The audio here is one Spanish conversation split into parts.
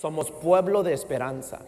Somos pueblo de esperanza.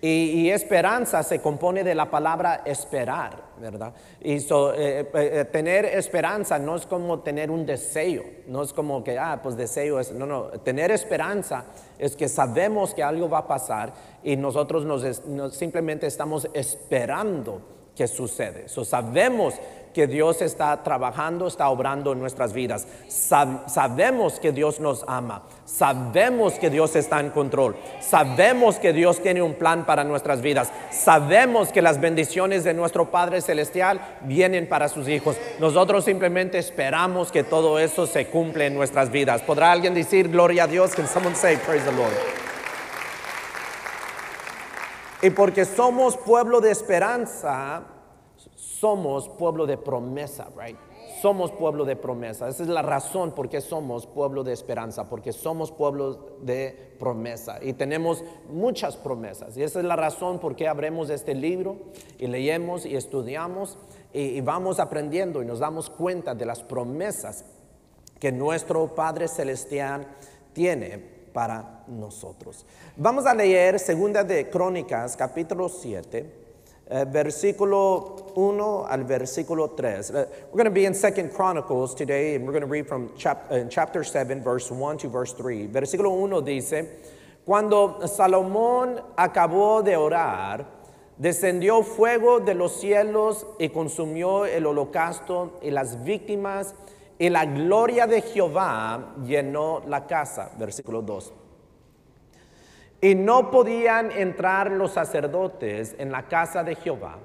Y, esperanza se compone de la palabra esperar, ¿verdad? Y so, eh, eh, eh, tener esperanza no es como tener un deseo, no es como que, ah, pues deseo es, no, no, tener esperanza es que sabemos que algo va a pasar y nosotros nos, nos simplemente estamos esperando que sucede. So, sabemos que Dios está trabajando, está obrando en nuestras vidas. Sab- sabemos que Dios nos ama. Sabemos que Dios está en control. Sabemos que Dios tiene un plan para nuestras vidas. Sabemos que las bendiciones de nuestro Padre Celestial vienen para sus hijos. Nosotros simplemente esperamos que todo eso se cumple en nuestras vidas. ¿Podrá alguien decir gloria a Dios? Can someone say praise the Lord? Y porque somos pueblo de esperanza, somos pueblo de promesa, right? Somos pueblo de promesa. Esa es la razón por qué somos pueblo de esperanza, porque somos pueblo de promesa y tenemos muchas promesas. Y esa es la razón por qué abremos este libro y leemos y estudiamos y, y vamos aprendiendo y nos damos cuenta de las promesas que nuestro Padre Celestial tiene para nosotros. Vamos a leer Segunda de Crónicas, capítulo 7, eh, versículo 1 al versículo 3. Uh, we're going to be in Second Chronicles today, and we're going to read from chap- chapter 7, verse 1 to verse 3. Versículo 1 dice, cuando Salomón acabó de orar, descendió fuego de los cielos y consumió el holocausto y las víctimas, y la gloria de Jehová llenó la casa. Versículo 2. Y no podían entrar los sacerdotes en la casa de Jehová,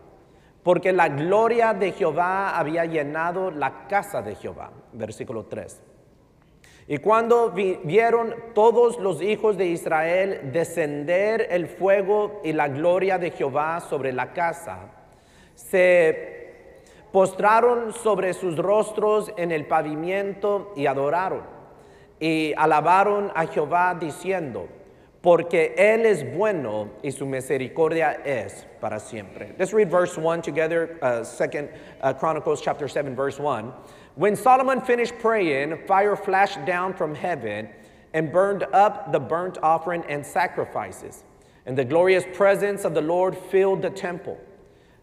porque la gloria de Jehová había llenado la casa de Jehová. Versículo 3. Y cuando vi- vieron todos los hijos de Israel descender el fuego y la gloria de Jehová sobre la casa, se postraron sobre sus rostros en el pavimento y adoraron. Y alabaron a Jehová diciendo, porque Él es bueno y su misericordia es para siempre. Let's read verse 1 together, uh, Second uh, Chronicles chapter 7, verse 1. When Solomon finished praying, fire flashed down from heaven and burned up the burnt offering and sacrifices. And the glorious presence of the Lord filled the temple.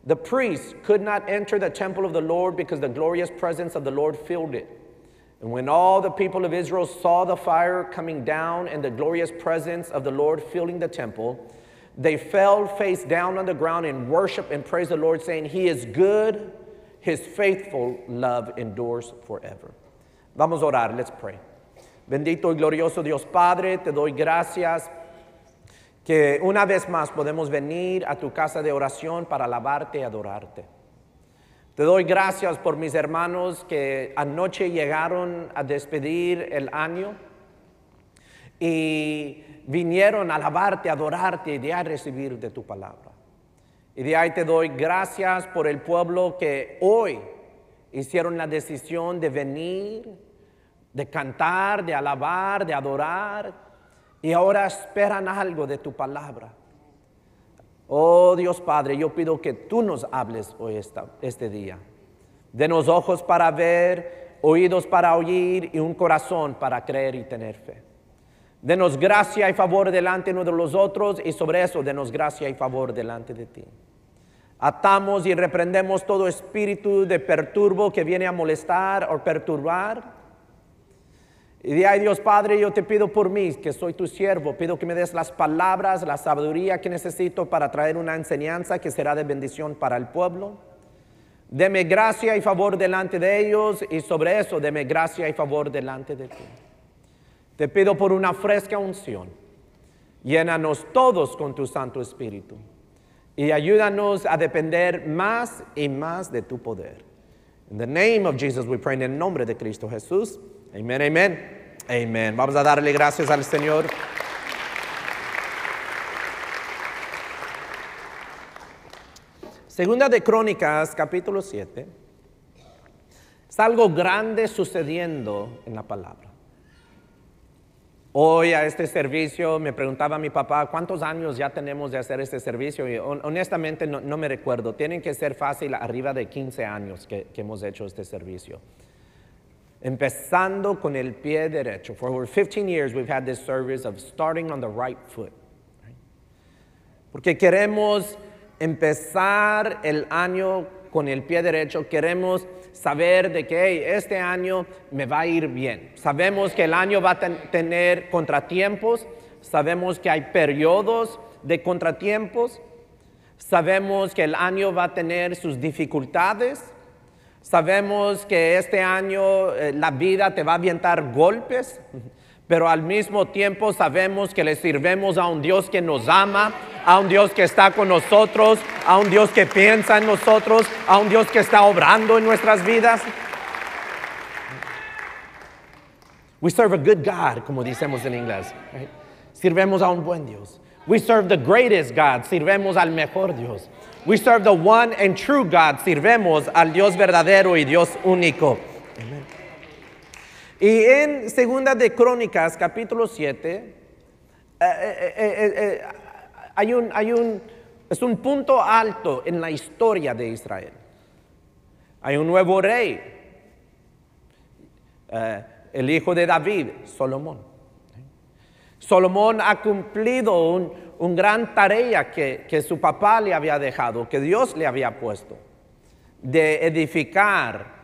The priests could not enter the temple of the Lord because the glorious presence of the Lord filled it. And when all the people of Israel saw the fire coming down and the glorious presence of the Lord filling the temple, they fell face down on the ground and worshiped and praised the Lord, saying, He is good, His faithful love endures forever. Vamos a orar, let's pray. Bendito y glorioso Dios Padre, te doy gracias que una vez más podemos venir a tu casa de oración para alabarte y adorarte. Te doy gracias por mis hermanos que anoche llegaron a despedir el año y vinieron a alabarte, a adorarte y de a recibir de tu palabra. Y de ahí te doy gracias por el pueblo que hoy hicieron la decisión de venir, de cantar, de alabar, de adorar y ahora esperan algo de tu palabra. Oh Dios Padre, yo pido que tú nos hables hoy este día. Denos ojos para ver, oídos para oír y un corazón para creer y tener fe. Denos gracia y favor delante de los otros y sobre eso denos gracia y favor delante de ti. Atamos y reprendemos todo espíritu de perturbo que viene a molestar o perturbar. Y de ahí, Dios Padre, yo te pido por mí, que soy tu siervo, pido que me des las palabras, la sabiduría que necesito para traer una enseñanza que será de bendición para el pueblo. Deme gracia y favor delante de ellos y sobre eso deme gracia y favor delante de ti. Te pido por una fresca unción. Llénanos todos con tu Santo Espíritu y ayúdanos a depender más y más de tu poder. In the name of Jesus we pray en el nombre de Cristo Jesús. Amén, amén. Amén. Vamos a darle gracias al Señor. Segunda de Crónicas, capítulo 7. Está algo grande sucediendo en la palabra. Hoy a este servicio me preguntaba mi papá cuántos años ya tenemos de hacer este servicio y hon- honestamente no, me recuerdo. Tienen que ser fácil arriba de 15 años que hemos hecho este servicio. Empezando con el pie derecho. For over 15 years we've had this service of starting on the right foot. Porque queremos empezar el año con el pie derecho, queremos saber de que este año me va a ir bien. Sabemos que el año va a tener contratiempos, sabemos que hay periodos de contratiempos, sabemos que el año va a tener sus dificultades, sabemos que este año eh, la vida te va a avientar golpes, pero al mismo tiempo sabemos que le sirvemos a un Dios que nos ama, a un Dios que está con nosotros, a un Dios que piensa en nosotros, a un Dios que está obrando en nuestras vidas. We serve a good God, como decimos en inglés. Sirvemos a un buen Dios. We serve the greatest God, sirvemos al mejor Dios. We serve the one and true God, sirvemos al Dios verdadero y Dios único. Y en Segunda de Crónicas, capítulo 7, eh, eh, eh, hay un, hay un, es un punto alto en la historia de Israel. Hay un nuevo rey, el hijo de David, Solomón. Solomón ha cumplido un, un gran tarea que, que su papá le había dejado, que Dios le había puesto, de edificar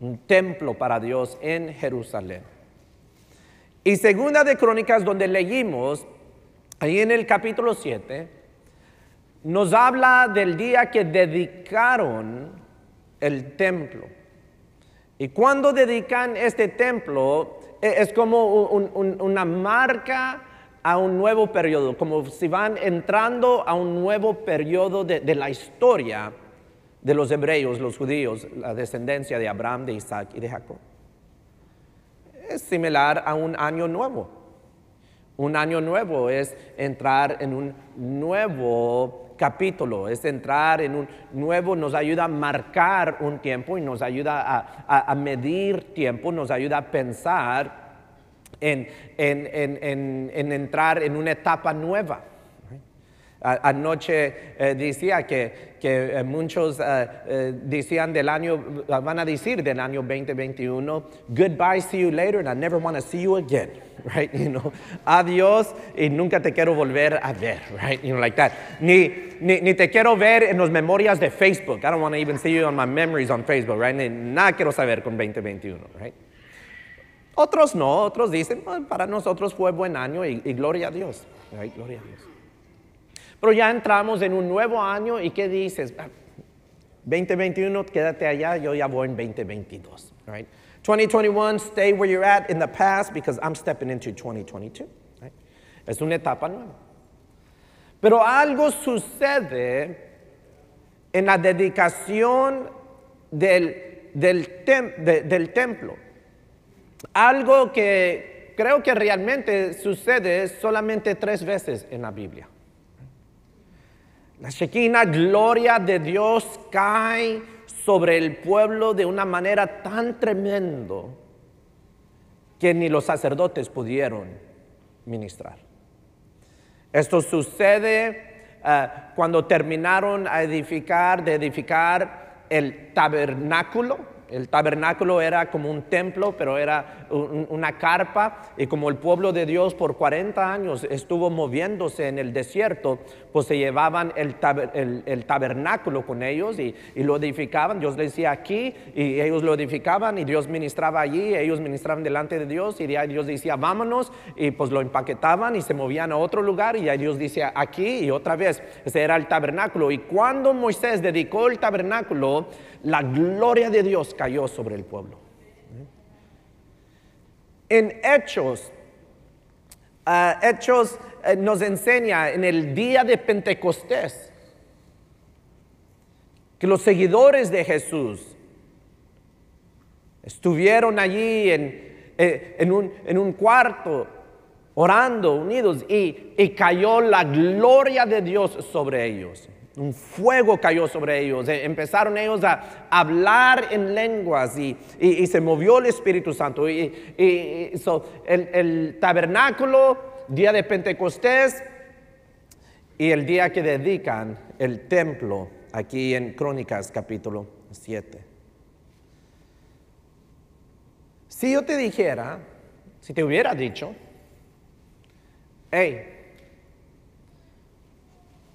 un templo para Dios en Jerusalén. Y segunda de Crónicas, donde leímos, ahí en el capítulo 7, nos habla del día que dedicaron el templo. Y cuando dedican este templo, e, es como una marca a un nuevo periodo, como si van entrando a un nuevo periodo de, de la historia de los hebreos, los judíos, la descendencia de Abraham, de Isaac y de Jacob. Es similar a un año nuevo. Un año nuevo es entrar en un nuevo capítulo, es entrar en un nuevo, nos ayuda a marcar un tiempo y nos ayuda a, medir tiempo, nos ayuda a pensar en entrar en una etapa nueva. Anoche eh, decía que, que eh, muchos eh, decían del año, van a decir del año 2021, goodbye, see you later, and I never want to see you again, right? You know, adiós y nunca te quiero volver a ver, right? You know, like that. Ni, ni, ni te quiero ver en las memorias de Facebook. I don't want to even see you on my memories on Facebook, right? Ni, nada quiero saber con 2021, right? Otros no, otros dicen, para nosotros fue buen año y, gloria a Dios? Gloria a Dios. Pero ya entramos en un nuevo año y ¿qué dices? 2021, ah, quédate allá, yo ya voy en 2022. Right? 2021, stay where you're at in the past because I'm stepping into 2022. Right? Es una etapa nueva. Pero algo sucede en la dedicación del, del, del templo. Algo que creo que realmente sucede solamente tres veces en la Biblia. La Shekinah gloria de Dios cae sobre el pueblo de una manera tan tremendo que ni los sacerdotes pudieron ministrar. Esto sucede eh, cuando terminaron edificar, de edificar el tabernáculo, el tabernáculo era como un templo, pero era una carpa. Y como el pueblo de Dios por 40 años estuvo moviéndose en el desierto, pues se llevaban el, tabernáculo con ellos y, lo edificaban. Dios les decía aquí y ellos lo edificaban y Dios ministraba allí. Ellos ministraban delante de Dios y Dios decía vámonos y pues lo empaquetaban y se movían a otro lugar y ahí Dios decía aquí y otra vez. Ese era el tabernáculo. Y cuando Moisés dedicó el tabernáculo, la gloria de Dios cayó sobre el pueblo. En Hechos, ah, Hechos eh, nos enseña en el día de Pentecostés que los seguidores de Jesús estuvieron allí en, eh, en, un, cuarto orando unidos y, y cayó la gloria de Dios sobre ellos un fuego cayó sobre ellos, eh, empezaron ellos a hablar en lenguas y, se movió el Espíritu Santo. Y, el, el, tabernáculo, día de Pentecostés y el día que dedican el templo aquí en Crónicas capítulo 7. Si yo te dijera, si te hubiera dicho, hey,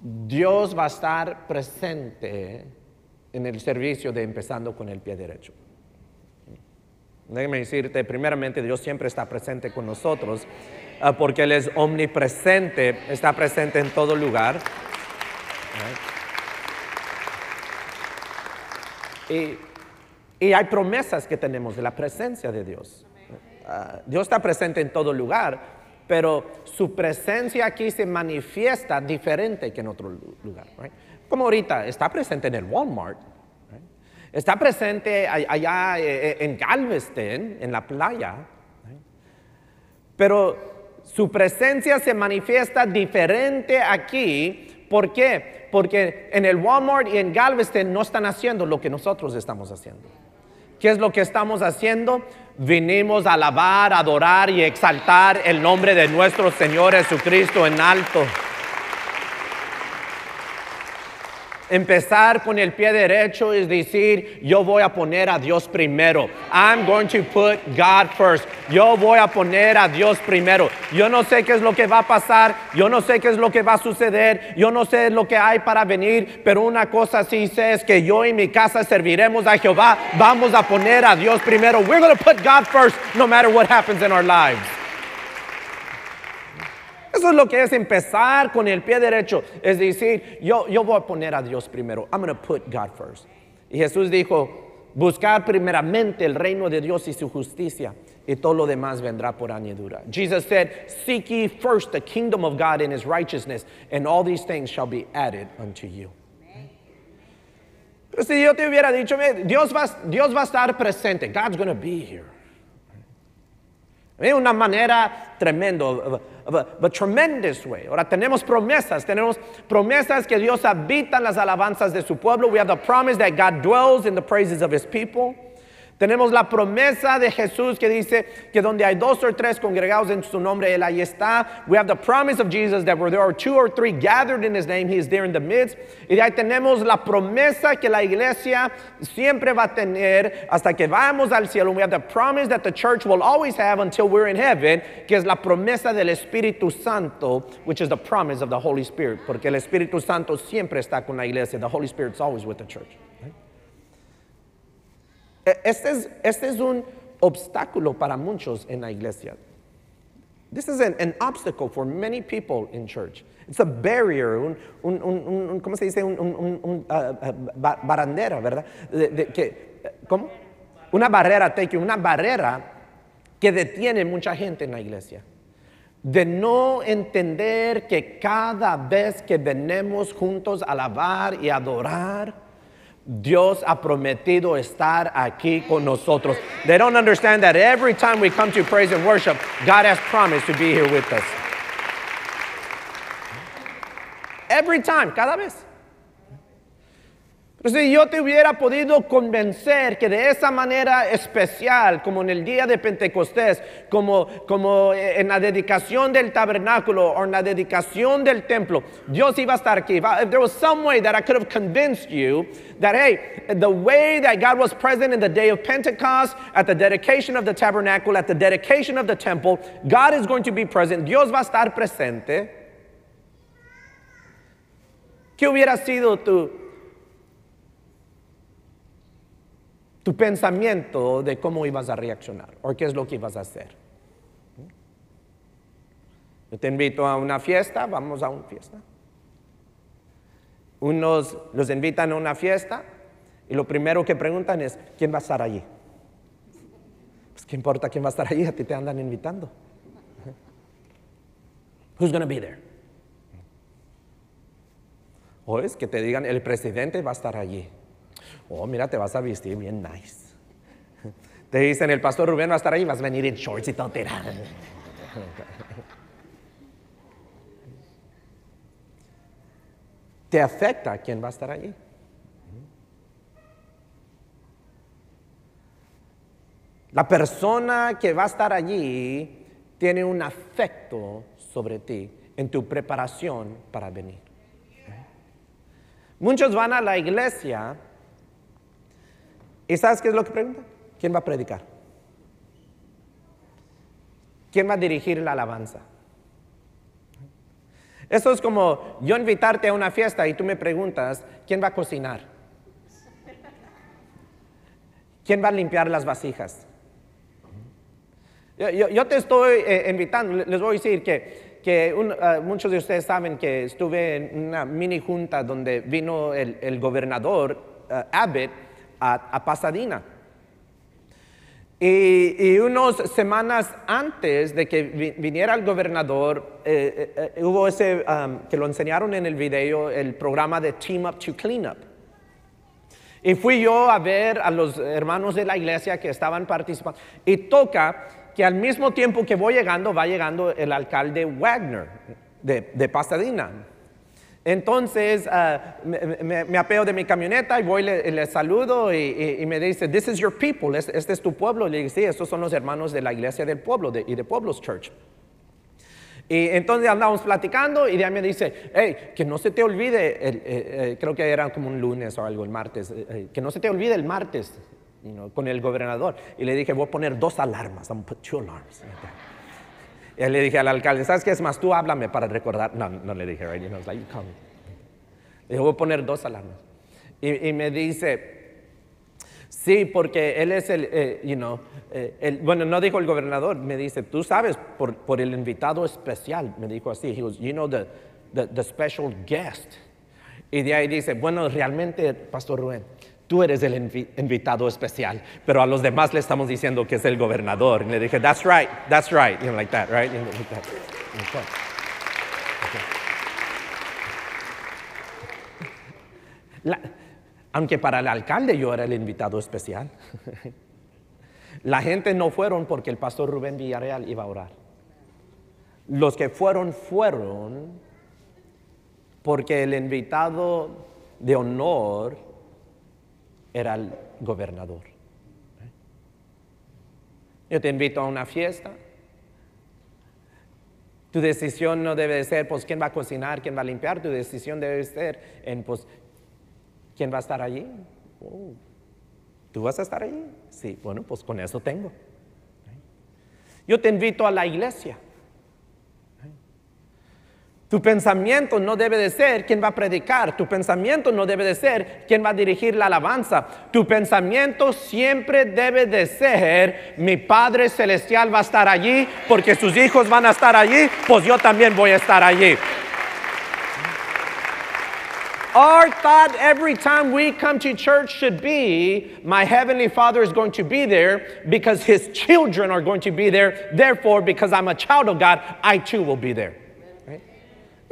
Dios va a estar presente en el servicio de empezando con el pie derecho. Déjame decirte, primeramente Dios siempre está presente con nosotros ah, porque Él es omnipresente, está presente en todo lugar. Y, y hay promesas que tenemos de la presencia de Dios. Ah, Dios está presente en todo lugar, pero su presencia aquí se manifiesta diferente que en otro lugar. Como ahorita, está presente en el Walmart, está presente allá eh, eh, en Galveston, en la playa, pero su presencia se manifiesta diferente aquí. ¿Por qué? Porque en el Walmart y en Galveston no están haciendo lo que nosotros estamos haciendo. ¿Qué es lo que estamos haciendo? Vinimos a alabar, adorar y exaltar el nombre de nuestro Señor Jesucristo en alto. Empezar con el pie derecho es decir, yo voy a poner a Dios primero. I'm going to put God first. Yo voy a poner a Dios primero. Yo no sé qué es lo que va a pasar, yo no sé qué es lo que va a suceder, yo no sé lo que hay para venir, pero una cosa sí sé es que yo y mi casa serviremos a Jehová. Vamos a poner a Dios primero. We're going to put God first no matter what happens in our lives. Eso es lo que es empezar con el pie derecho. Es decir, yo, yo voy a poner a Dios primero. I'm going to put God first. Y Jesús dijo, buscar primeramente el reino de Dios y su justicia. Y todo lo demás vendrá por añadidura. Jesus said, Seek ye first the kingdom of God and his righteousness, and all these things shall be added unto you. Pero si yo te hubiera dicho, Dios va, Dios va a estar presente, God's going to be here. De una manera tremenda a tremendous way. Ahora tenemos promesas, tenemos promesas que Dios habita en las alabanzas de su pueblo. We have the promise that God dwells in the praises of his people. Tenemos la promesa de Jesús que dice que donde hay dos o tres congregados en su nombre, Él ahí está. We have the promise of Jesus that where there are two or three gathered in His name, He is there in the midst. Y de ahí tenemos la promesa que la iglesia siempre va a tener hasta que vamos al cielo. We have the promise that the church will always have until we're in heaven, que es la promesa del Espíritu Santo, which is the promise of the Holy Spirit. Porque el Espíritu Santo siempre está con la iglesia. The Holy Spirit is always with the church. E, este es, este es un obstáculo para muchos en la iglesia. This is an, an, obstacle for many people in church. It's a barrier, un, un, un, ¿cómo se dice? Un, uh, barandera, ¿verdad? De, ¿Cómo? Una barrera, take una barrera que detiene mucha gente en la iglesia. De no entender que cada vez que venimos juntos a alabar y adorar, Dios ha prometido estar aquí con nosotros. They don't understand that every time we come to praise and worship, God has promised to be here with us. Every time, cada vez. Pero si yo te hubiera podido convencer que de esa manera especial, como en el día de Pentecostés, como, como en la dedicación del tabernáculo o en la dedicación del templo, Dios iba a estar aquí. If there was some way that I could have convinced you that, hey, the way that God was present in the day of Pentecost, at the dedication of the tabernacle, at the dedication of the temple, God is going to be present, Dios va a estar presente. ¿Qué hubiera sido tu tu pensamiento de cómo ibas a reaccionar o qué es lo que ibas a hacer. Yo te invito a una fiesta, vamos a una fiesta. Unos los invitan a una fiesta y lo primero que preguntan es, ¿quién va a estar allí? Pues qué importa quién va a estar allí, a ti te andan invitando. Who's going to be there? O es que te digan, el presidente va a estar allí. Oh, mira, te vas a vestir bien nice. Te dicen, el pastor Rubén va a estar ahí, vas a venir en shorts y todo. Te afecta quién va a estar allí. La persona que va a estar allí tiene un afecto sobre ti en tu preparación para venir. Muchos van a la iglesia ¿Y sabes qué es lo que pregunta? ¿Quién va a predicar? ¿Quién va a dirigir la alabanza? Eso es como yo invitarte a una fiesta y tú me preguntas, ¿quién va a cocinar? ¿Quién va a limpiar las vasijas? Yo, te estoy eh, invitando, les voy a decir que, que uh, muchos de ustedes saben que estuve en una mini junta donde vino el, gobernador uh, Abbott a, Pasadena. Y, unas semanas antes de que viniera el gobernador, eh, eh, hubo ese, um, que lo enseñaron en el video, el programa de Team Up to Clean Up. Y fui yo a ver a los hermanos de la iglesia que estaban participando. Y toca que al mismo tiempo que voy llegando, va llegando el alcalde Wagner de, Pasadena. Entonces ah, me, apeo de mi camioneta y voy, le, le saludo y, me dice, This is your people, este, es tu pueblo. le digo, sí, estos son los hermanos de la iglesia del pueblo y de Pueblos Church. Y entonces andamos platicando y ya me dice, hey, que no se te olvide, eh, creo que era como un lunes o algo, el martes, eh, eh, que no se te olvide el martes con el gobernador. Y le dije, voy a poner dos alarmas. I'm put two alarms. Y le dije al alcalde, ¿sabes qué es más? Tú háblame para recordar. No, no le dije, right? You know, like, come. Le dije, voy a poner dos alarmas. Y, me dice, sí, porque él es el, eh, you know, eh, bueno, no dijo el gobernador, me dice, tú sabes, por, por el invitado especial, me dijo así, he was, you know, the, the, the special guest. Y de ahí dice, bueno, realmente, Pastor Rubén, tú eres el invitado especial, pero a los demás le estamos diciendo que es el gobernador. Y le dije, that's right, that's right, you know, like that, right? aunque para el alcalde yo era el invitado especial. La gente no fueron porque el pastor Rubén Villarreal iba a orar. Los que fueron fueron porque el invitado de honor era el gobernador. Yo te invito a una fiesta. Tu decisión no debe ser, pues, quién va a cocinar, quién va a limpiar. Tu decisión debe ser en, pues, quién va a estar allí. Oh, ¿Tú vas a estar allí? Sí, bueno, pues con eso tengo. Yo te invito a la iglesia. Tu pensamiento no debe de ser quién va a predicar, tu pensamiento no debe de ser quién va a dirigir la alabanza. Tu pensamiento siempre debe de ser mi Padre Celestial va a estar allí porque sus hijos van a estar allí, pues yo también voy a estar allí. Our thought every time we come to church should be my heavenly Father is going to be there because his children are going to be there. Therefore, because I'm a child of God, I too will be there.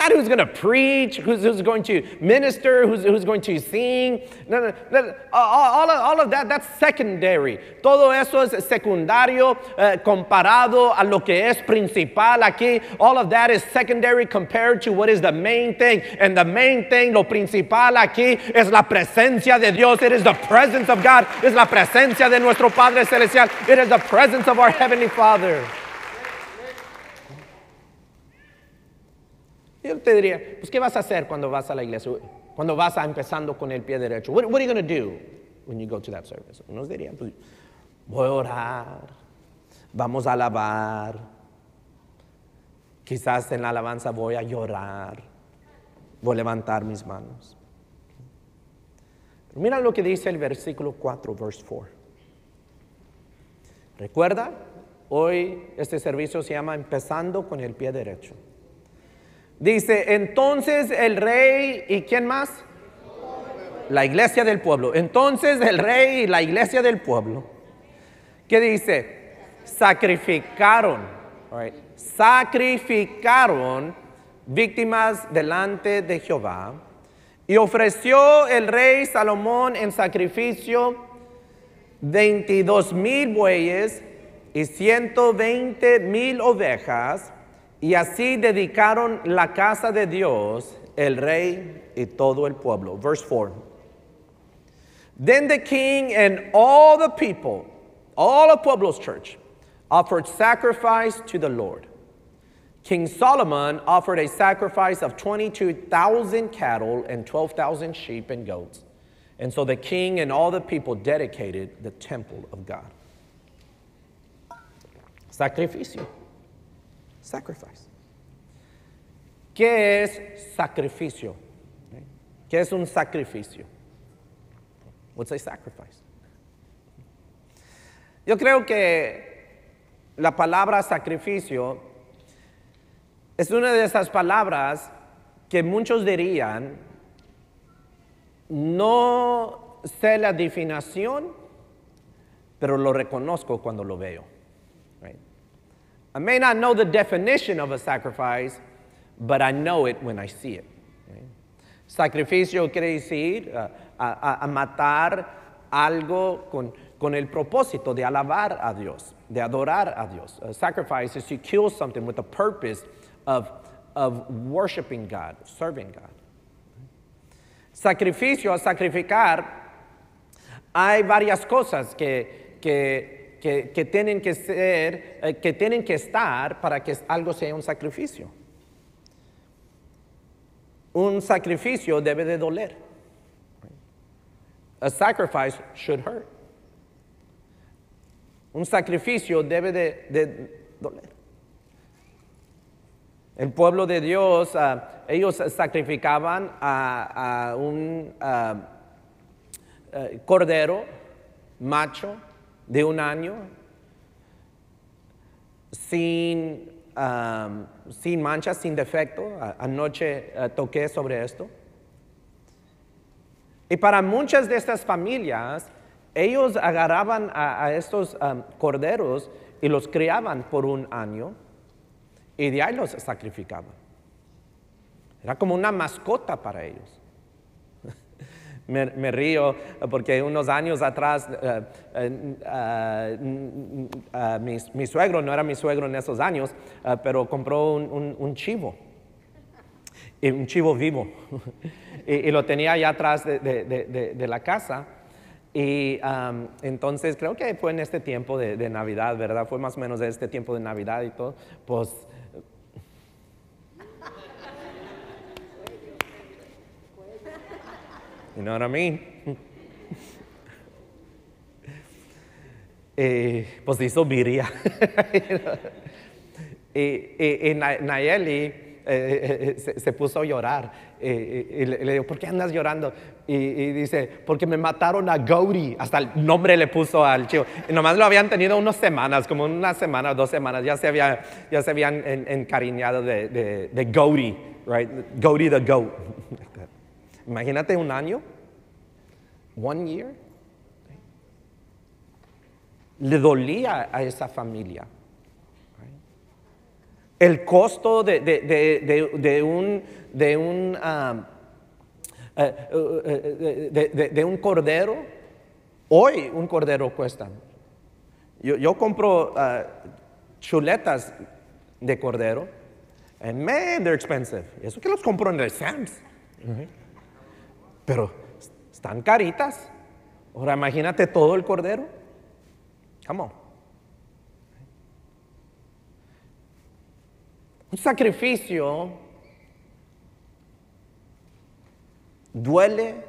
Not who's going to preach, who's, who's, going to minister, who's, who's going to sing. No, no, no. All, of, all, of, that, that's secondary. Todo eso es secundario uh, comparado a lo que es principal aquí. All of that is secondary compared to what is the main thing. And the main thing, lo principal aquí, es la presencia de Dios. It is the presence of God. Es la presencia de nuestro Padre Celestial. It is the presence of our Heavenly Father. Yo te diría, pues ¿qué vas a hacer cuando vas a la iglesia? Cuando vas a empezando con el pie derecho. What, what are you going to do when you go to that service? Unos dirían, pues voy a orar, vamos a alabar, quizás en la alabanza voy a llorar, voy a levantar mis manos. mira lo que dice el versículo 4, verse 4. Recuerda, hoy este servicio se llama Empezando con el pie derecho. Dice, entonces el rey y quién más? La iglesia del pueblo. Entonces el rey y la iglesia del pueblo. ¿Qué dice? Sacrificaron. Sacrificaron víctimas delante de Jehová. Y ofreció el rey Salomón en sacrificio 22 mil bueyes y 120 mil ovejas y así dedicaron la casa de Dios, el rey y todo el pueblo. Verse 4. Then the king and all the people, all of Pueblo's church, offered sacrifice to the Lord. King Solomon offered a sacrifice of 22,000 cattle and 12,000 sheep and goats. And so the king and all the people dedicated the temple of God. Sacrificio sacrifice. ¿Qué es sacrificio? ¿Qué es un sacrificio? What's a sacrifice? Yo creo que la palabra sacrificio es una de esas palabras que muchos dirían, no sé la definición, pero lo reconozco cuando lo veo. I may not know the definition of a sacrifice, but I know it when I see it. Sacrificio quiere decir uh, a, matar algo con, con, el propósito de alabar a Dios, de adorar a Dios. A sacrifice is to kill something with the purpose of, of worshiping God, serving God. Sacrificio, a sacrificar, hay varias cosas que que, que, tienen que ser, eh, que tienen que estar para que algo sea un sacrificio. Un sacrificio debe de doler. A sacrifice should hurt. Un sacrificio debe de, doler. El pueblo de Dios, uh, ellos sacrificaban a, un uh, uh, cordero macho de un año, sin, sin manchas, sin defecto. Anoche uh, toqué sobre esto. Y para muchas de estas familias, ellos agarraban a, estos corderos y los criaban por un año y de ahí los sacrificaban. Era como una mascota para ellos. Me, río porque unos años atrás eh, eh, eh, mi, suegro, no era mi suegro en esos años, pero compró un, chivo, un chivo vivo, y, lo tenía allá atrás de, la casa. Y entonces creo que fue en este tiempo de, Navidad, ¿verdad? Fue más o menos este tiempo de Navidad y todo. Pues You know what I mean? eh, pues hizo viria. y, y, Nayeli eh, eh, se, se, puso a llorar. y le, digo, ¿por qué andas llorando? Y, dice, porque me mataron a Gauri. Hasta el nombre le puso al chivo. Y nomás lo habían tenido unas semanas, como una semana o dos semanas. Ya se, había, ya se habían encariñado de, de, de Gauri, right? Gauri the goat. Imagínate un año. One year. Le dolía a esa familia. El costo de, de, de, un, de un, um, eh, eh, eh, de, un cordero, hoy un cordero cuesta. Yo, yo compro uh, chuletas de cordero, and man, they're expensive. Eso que los compro en el Sam's. Pero están caritas. Ahora imagínate todo el cordero. Come on. Un sacrificio duele,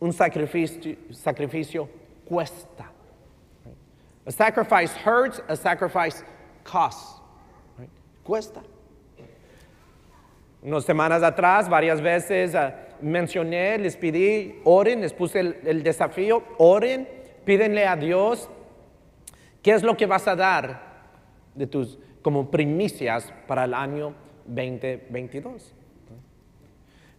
un sacrificio, cuesta. A sacrifice hurts, a sacrifice costs. Cuesta. Unas semanas atrás, varias veces uh, mencioné, les pedí, oren, les puse el, desafío, oren, pídenle a Dios qué es lo que vas a dar de tus como primicias para el año 2022.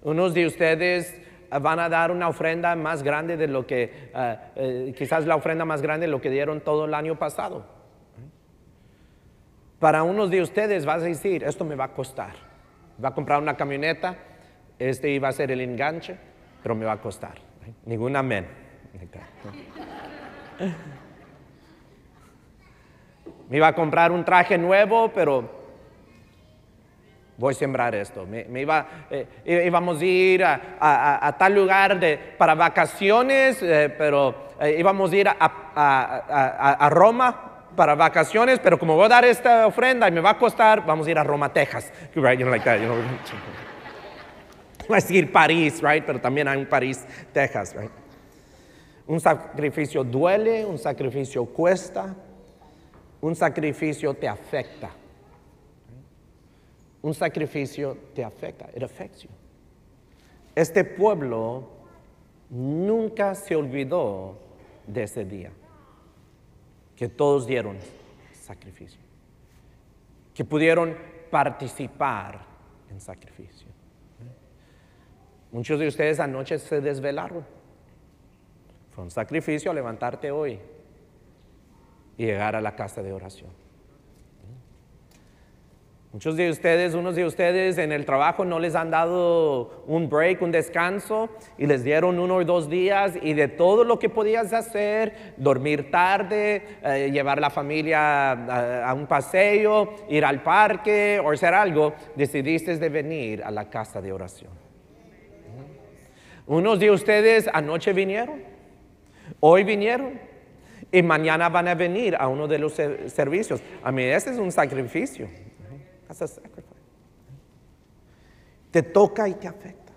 Unos de ustedes uh, van a dar una ofrenda más grande de lo que, uh, quizás la ofrenda más grande de lo que dieron todo el año pasado. Para unos de ustedes vas a decir, esto me va a costar. Va a comprar una camioneta, este iba a ser el enganche, pero me va a costar. Ningún amén. Me iba a comprar un traje nuevo, pero voy a sembrar esto. Me, iba, eh, íbamos a ir a, tal lugar de, para vacaciones, eh, pero eh, íbamos a ir a, Roma para vacaciones, pero como voy a dar esta ofrenda y me va a costar, vamos a ir a Roma, Texas. Right? You know, like that, you know. Voy a decir París, right? Pero también hay un París, Texas, right? Un sacrificio duele, un sacrificio cuesta, un sacrificio te afecta. un sacrificio te afecta, it affects you. Este pueblo nunca se olvidó de ese día, que todos dieron sacrificio, que pudieron participar en sacrificio. Muchos de ustedes anoche se desvelaron. Fue un sacrificio levantarte hoy y llegar a la casa de oración. Muchos de ustedes, unos de ustedes en el trabajo no les han dado un break, un descanso, y les dieron uno o dos días, y de todo lo que podías hacer, dormir tarde, eh, llevar la familia a, un paseo, ir al parque o hacer algo, decidiste de venir a la casa de oración. Unos de ustedes anoche vinieron, hoy vinieron, y mañana van a venir a uno de los servicios. A mí ese es un sacrificio. Te toca y te afecta.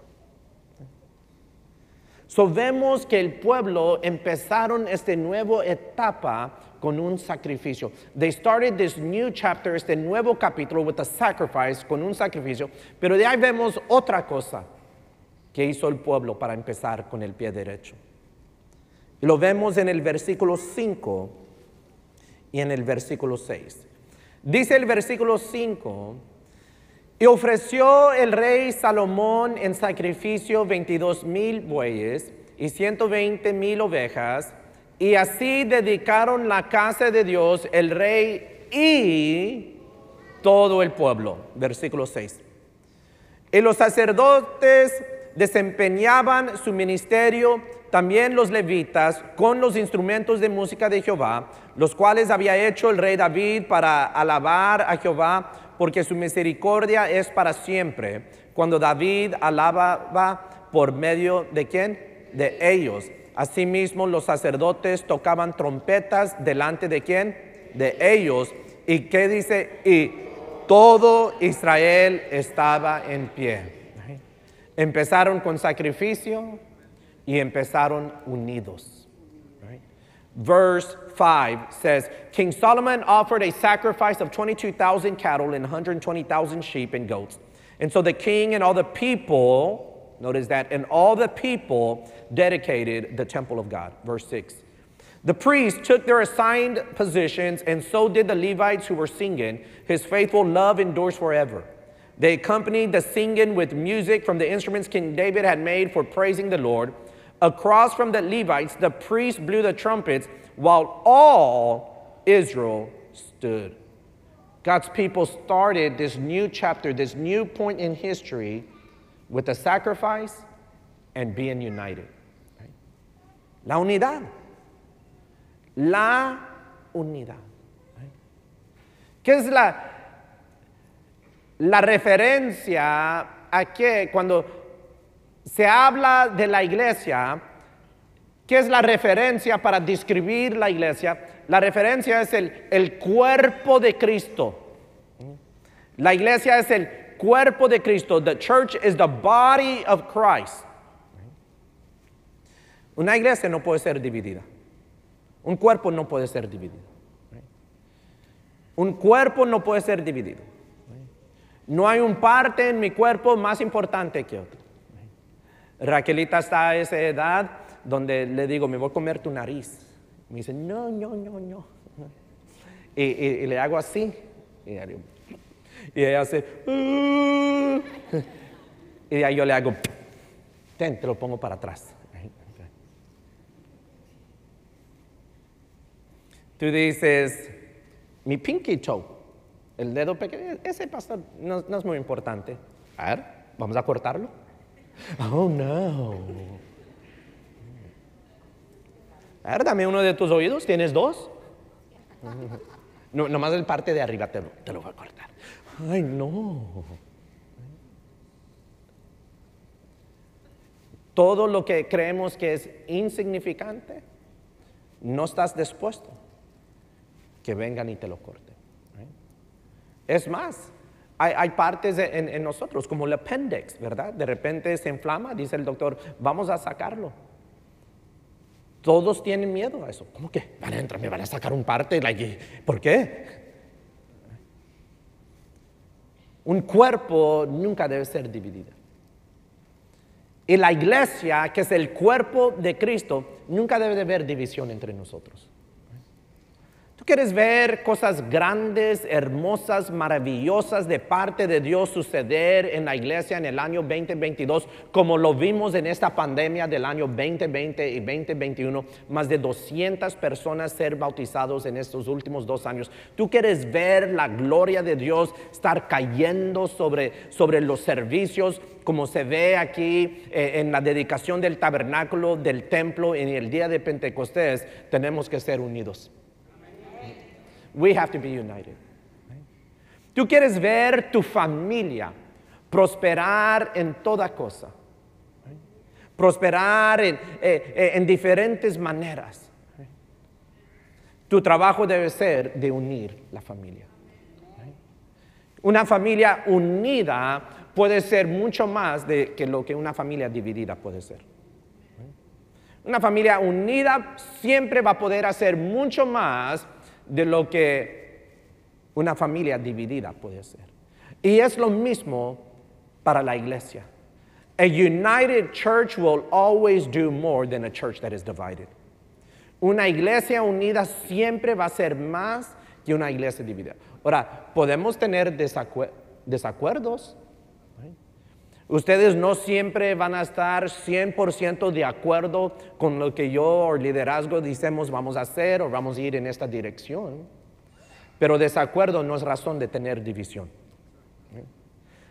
So vemos que el pueblo empezaron esta nueva etapa con un sacrificio. They started this new chapter, este nuevo capítulo with a sacrifice, con un sacrificio. Pero de ahí vemos otra cosa que hizo el pueblo para empezar con el pie derecho. Lo vemos en el versículo 5 y en el versículo 6. Dice el versículo 5, y ofreció el rey Salomón en sacrificio 22 mil bueyes y 120 mil ovejas, y así dedicaron la casa de Dios el rey y todo el pueblo. Versículo 6. Y los sacerdotes desempeñaban su ministerio, también los levitas, con los instrumentos de música de Jehová, los cuales había hecho el rey David para alabar a Jehová, porque su misericordia es para siempre. Cuando David alababa por medio de quién? De ellos. Asimismo, los sacerdotes tocaban trompetas delante de quién? De ellos. ¿Y qué dice? Y todo Israel estaba en pie. Empezaron con sacrificio y empezaron unidos. Verse 5 says King Solomon offered a sacrifice of 22,000 cattle and 120,000 sheep and goats. And so the king and all the people, notice that, and all the people dedicated the temple of God. Verse 6. The priests took their assigned positions, and so did the Levites who were singing. His faithful love endures forever. They accompanied the singing with music from the instruments King David had made for praising the Lord. Across from the Levites, the priests blew the trumpets while all Israel stood. God's people started this new chapter, this new point in history with a sacrifice and being united. La unidad. La unidad. ¿Qué es la, la referencia a que cuando se habla de la iglesia, ¿qué es la referencia para describir la iglesia? La referencia es el, el cuerpo de Cristo. La iglesia es el cuerpo de Cristo. The church is the body of Christ. Una iglesia no puede ser dividida. Un cuerpo no puede ser dividido. Un cuerpo no puede ser dividido. No hay un parte en mi cuerpo más importante que otro. Raquelita está a esa edad donde le digo, me voy a comer tu nariz. Me dice, no, no, no, no. Y, le hago así. Y ella, y ella hace, uh, y ahí yo le hago, ten, te lo pongo para atrás. Tú dices, mi pinky toe, el dedo pequeño, ese pastor no, no es muy importante. A ver, vamos a cortarlo. Oh, no. A ver, dame uno de tus oídos, ¿tienes dos? No, nomás el parte de arriba te, te lo voy a cortar. Ay, no. Todo lo que creemos que es insignificante, no estás dispuesto que vengan y te lo corten. Es más, hay, partes en, nosotros, como el appendix, ¿verdad? De repente se inflama, dice el doctor, vamos a sacarlo. Todos tienen miedo a eso. ¿Cómo que? Van a entrar, me van a sacar un parte. ¿Por qué? Un cuerpo nunca debe ser dividido. Y la iglesia, que es el cuerpo de Cristo, nunca debe de haber división entre nosotros. ¿Tú quieres ver cosas grandes, hermosas, maravillosas de parte de Dios suceder en la iglesia en el año 2022, como lo vimos en esta pandemia del año 2020 y 2021? Más de 200 personas ser bautizados en estos últimos dos años. ¿Tú quieres ver la gloria de Dios estar cayendo sobre, sobre los servicios, como se ve aquí eh, en la dedicación del tabernáculo, del templo, en el día de Pentecostés? Tenemos que ser unidos. We have to be united. Tú quieres ver tu familia prosperar en toda cosa. Prosperar en, eh, eh, en diferentes maneras. Tu trabajo debe ser de unir la familia. Una familia unida puede ser mucho más de que lo que una familia dividida puede ser. Una familia unida siempre va a poder hacer mucho más de lo que una familia dividida puede ser. Y es lo mismo para la iglesia. A united church will always do more than a church that is divided. Una iglesia unida siempre va a ser más que una iglesia dividida. Ahora, podemos tener desacuerdos. Ustedes no siempre van a estar 100% de acuerdo con lo que yo o liderazgo decimos vamos a hacer o vamos a ir en esta dirección. Pero desacuerdo no es razón de tener división.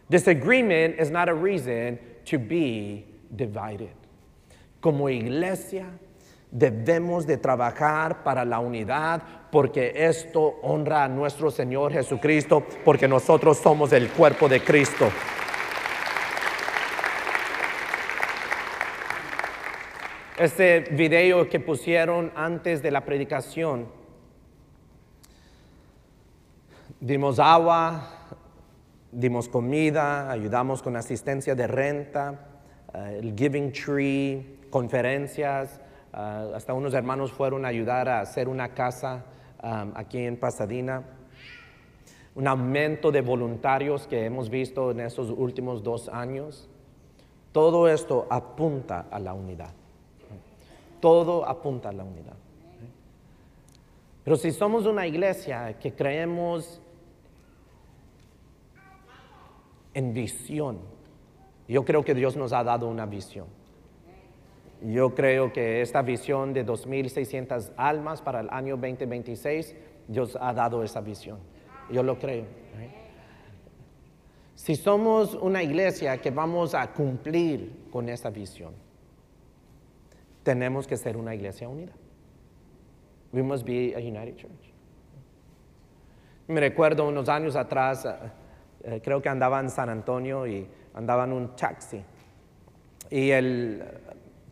Disagreement is not a reason to be divided. Como iglesia debemos de trabajar para la unidad porque esto honra a nuestro Señor Jesucristo porque nosotros somos el cuerpo de Cristo. Este video que pusieron antes de la predicación, dimos agua, dimos comida, ayudamos con asistencia de renta, eh, el Giving Tree, conferencias, eh, hasta unos hermanos fueron a ayudar a hacer una casa um, aquí en Pasadena. Un aumento de voluntarios que hemos visto en estos últimos dos años. Todo esto apunta a la unidad. Todo apunta a la unidad. Pero si somos una iglesia que creemos en visión, yo creo que Dios nos ha dado una visión. Yo creo que esta visión de 2.600 almas para el año 2026, Dios ha dado esa visión. Yo lo creo. Si somos una iglesia que vamos a cumplir con esa visión, tenemos que ser una iglesia unida. We must be a united church. Me recuerdo unos años atrás, eh, eh, creo que andaba en San Antonio y andaba en un taxi. Y el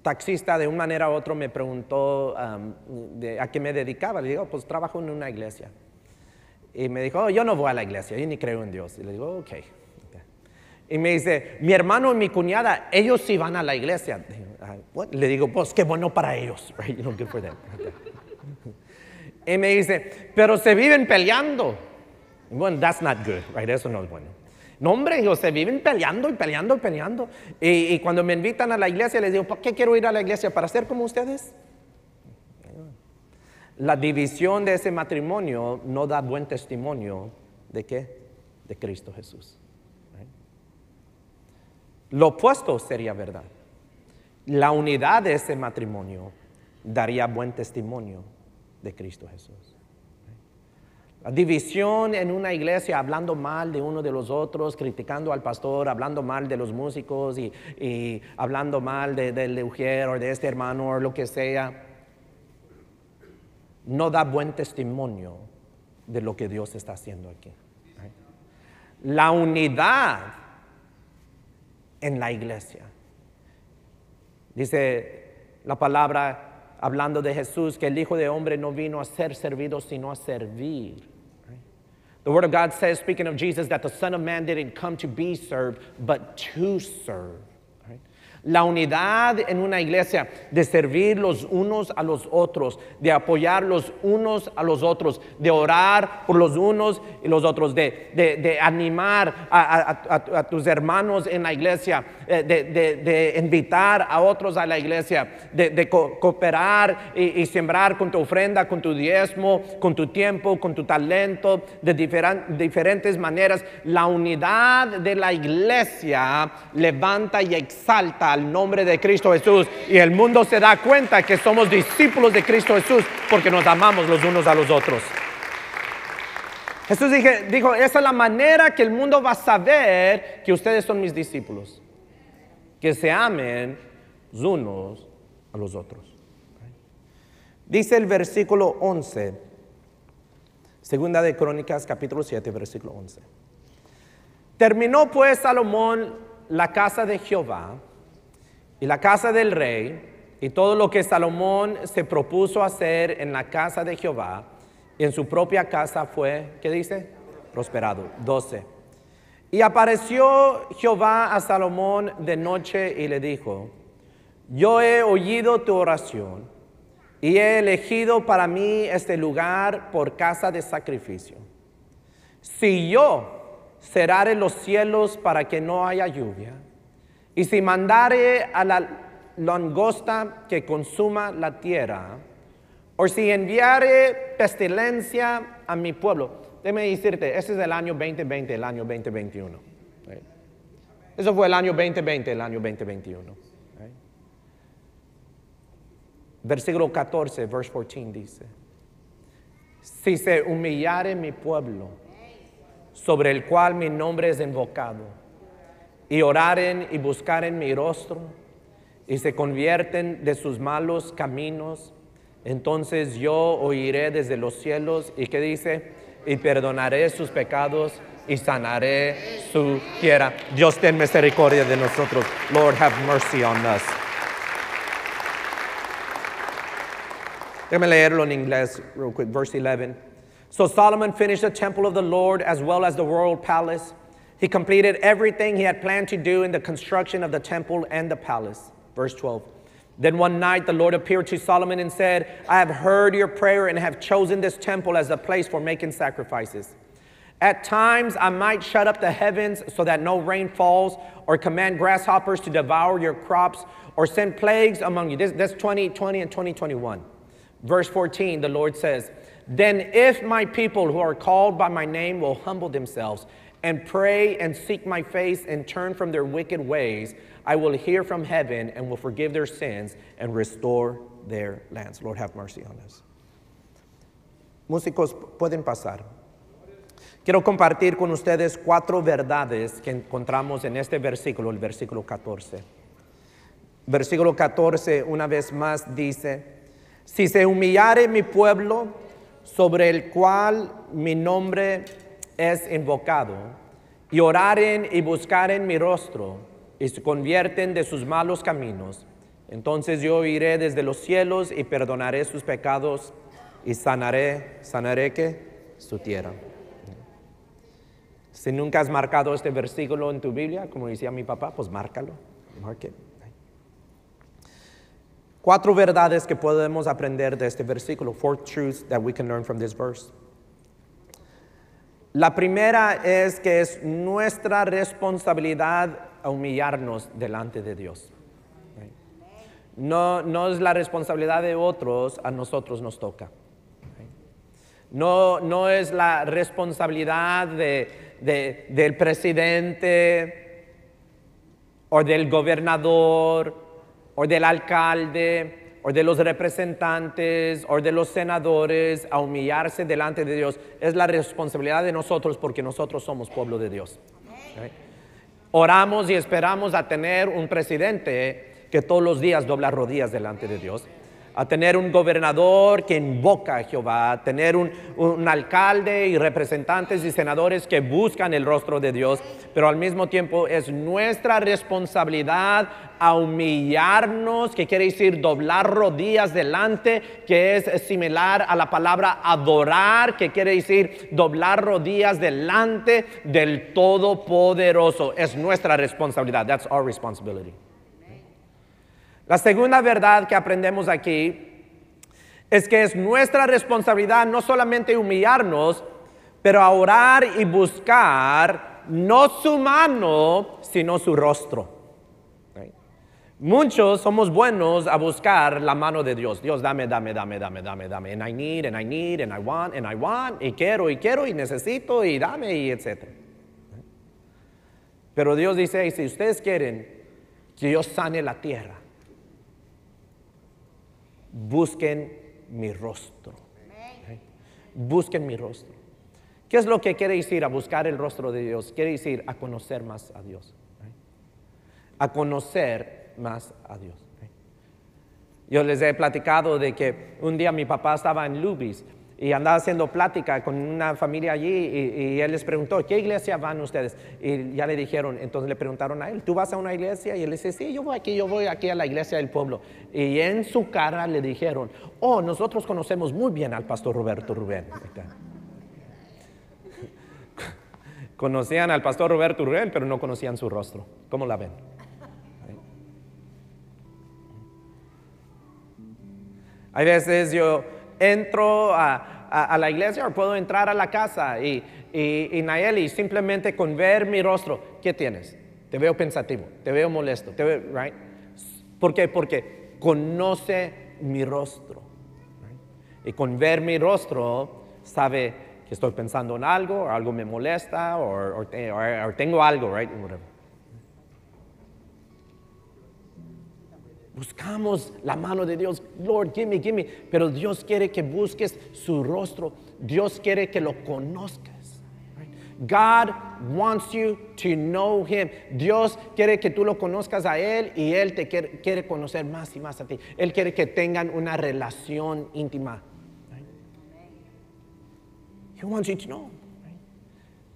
taxista de una manera u otra me preguntó a qué me dedicaba. Le digo, pues trabajo en una iglesia. Y me dijo, oh, yo no voy a la iglesia, yo ni creo en Dios. Y le digo, ok. Y me dice, mi hermano y mi cuñada, ellos sí van a la iglesia. Le digo, pues qué bueno para ellos. Y me dice, pero se viven peleando. Bueno, that's not good, right? Eso no es bueno. No, hombre, ellos se viven peleando y peleando y peleando. Y, y, cuando me invitan a la iglesia, les digo, ¿por qué quiero ir a la iglesia? ¿Para ser como ustedes? La división de ese matrimonio no da buen testimonio de qué? De Cristo Jesús. Lo opuesto sería verdad. La unidad de ese matrimonio daría buen testimonio de Cristo Jesús. La división en una iglesia, hablando mal de uno de los otros, criticando al pastor, hablando mal de los músicos y, hablando mal del ujier o de este hermano o lo que sea, no da buen testimonio de lo que Dios está haciendo aquí. La unidad en la iglesia. Dice la palabra hablando de Jesús que el Hijo de Hombre no vino a ser servido, sino a servir. The Word of God says, speaking of Jesus, that the Son of Man didn't come to be served, but to serve. La unidad en una iglesia de servir los unos a los otros, de apoyar los unos a los otros, de orar por los unos y los otros, de, animar a, tus hermanos en la iglesia, eh, de, invitar a otros a la iglesia, de, cooperar y, sembrar con tu ofrenda, con tu diezmo, con tu tiempo, con tu talento, de diferentes maneras. La unidad de la iglesia levanta y exalta al nombre de Cristo Jesús y el mundo se da cuenta que somos discípulos de Cristo Jesús porque nos amamos los unos a los otros. Jesús dijo, esa es la manera que el mundo va a saber que ustedes son mis discípulos. Que se amen los unos a los otros. Dice el versículo 11, segunda de Crónicas capítulo 7, versículo 11. Terminó pues Salomón la casa de Jehová y la casa del rey y todo lo que Salomón se propuso hacer en la casa de Jehová, en su propia casa fue, ¿qué dice? Prosperado. 12. Y apareció Jehová a Salomón de noche y le dijo, yo he oído tu oración y he elegido para mí este lugar por casa de sacrificio. Si yo cerrare los cielos para que no haya lluvia, y si mandare a la langosta que consuma la tierra, o si enviare pestilencia a mi pueblo, déjame decirte, ese es el año 2020, el año 2021. Eso fue el año 2020, el año 2021. Versículo 14, verse 14 dice, si se humillare mi pueblo, sobre el cual mi nombre es invocado, y oraren y buscaren mi rostro y se convierten de sus malos caminos, entonces yo oiré desde los cielos y qué dice, y perdonaré sus pecados y sanaré su tierra. Dios ten misericordia de nosotros. Lord, have mercy on us. Déjame leerlo en inglés, real quick, verse 11. So Solomon finished the temple of the Lord as well as the royal palace. He completed everything he had planned to do in the construction of the temple and the palace. Verse 12. Then one night the Lord appeared to Solomon and said, I have heard your prayer and have chosen this temple as a place for making sacrifices. At times I might shut up the heavens so that no rain falls, or command grasshoppers to devour your crops, or send plagues among you. This, that's 2020 and 2021. Verse 14, the Lord says, Then if my people who are called by my name will humble themselves and pray and seek my face and turn from their wicked ways, I will hear from heaven and will forgive their sins and restore their lands. Lord, have mercy on us. Músicos, pueden pasar. Quiero compartir con ustedes cuatro verdades que encontramos en este versículo, el versículo 14. Versículo 14, una vez más, dice, si se humillare mi pueblo, sobre el cual mi nombre es invocado, y oraren y buscaren mi rostro, y se convierten de sus malos caminos, entonces yo iré desde los cielos y perdonaré sus pecados y sanaré, sanaré que su tierra. Si nunca has marcado este versículo en tu Biblia, como decía mi papá, pues márcalo. Cuatro verdades que podemos aprender de este versículo. Four truths that we can learn from this verse. La primera es que es nuestra responsabilidad humillarnos delante de Dios. No, no es la responsabilidad de otros, a nosotros nos toca. No, no es la responsabilidad de, del presidente o del gobernador o del alcalde o de los representantes o de los senadores a humillarse delante de Dios. Es la responsabilidad de nosotros porque nosotros somos pueblo de Dios. Oramos y esperamos a tener un presidente que todos los días dobla rodillas delante de Dios a tener un gobernador que invoca a Jehová, a tener un, alcalde y representantes y senadores que buscan el rostro de Dios, pero al mismo tiempo es nuestra responsabilidad a humillarnos, que quiere decir doblar rodillas delante, que es similar a la palabra adorar, que quiere decir doblar rodillas delante del Todopoderoso. Es nuestra responsabilidad. That's our responsibility. La segunda verdad que aprendemos aquí es que es nuestra responsabilidad no solamente humillarnos, pero orar y buscar no su mano, sino su rostro. Muchos somos buenos a buscar la mano de Dios. Dios, dame, dame, dame, dame, dame, dame. And I need, and I need, and I want, and I want. Y quiero, y quiero, y necesito, y dame, y etc. Pero Dios dice, si ustedes quieren que yo sane la tierra, busquen mi rostro. Busquen mi rostro. ¿Qué es lo que quiere decir a buscar el rostro de Dios? Quiere decir a conocer más a Dios. A conocer más a Dios. Yo les he platicado de que un día mi papá estaba en Lubis y andaba haciendo plática con una familia allí y, él les preguntó, ¿qué iglesia van ustedes? Y ya le dijeron, entonces le preguntaron a él, ¿tú vas a una iglesia? Y él dice, sí, yo voy aquí, yo voy aquí a la iglesia del pueblo. Y en su cara le dijeron, oh, nosotros conocemos muy bien al pastor Roberto Rubén. Conocían al pastor Roberto Rubén, pero no conocían su rostro. ¿Cómo la ven? Hay veces yo entro a, la iglesia o puedo entrar a la casa y, y, Nayeli, simplemente con ver mi rostro, ¿qué tienes? Te veo pensativo, te veo molesto, te veo, right? ¿Por qué? Porque conoce mi rostro. Y con ver mi rostro sabe que estoy pensando en algo, o algo me molesta, o, tengo algo, right? Buscamos la mano de Dios. Lord, give me, give me. Pero Dios quiere que busques su rostro. Dios quiere que lo conozcas. God wants you to know Him. Dios quiere que tú lo conozcas a Él y Él te quiere, quiere conocer más y más a ti. Él quiere que tengan una relación íntima. He wants you to know.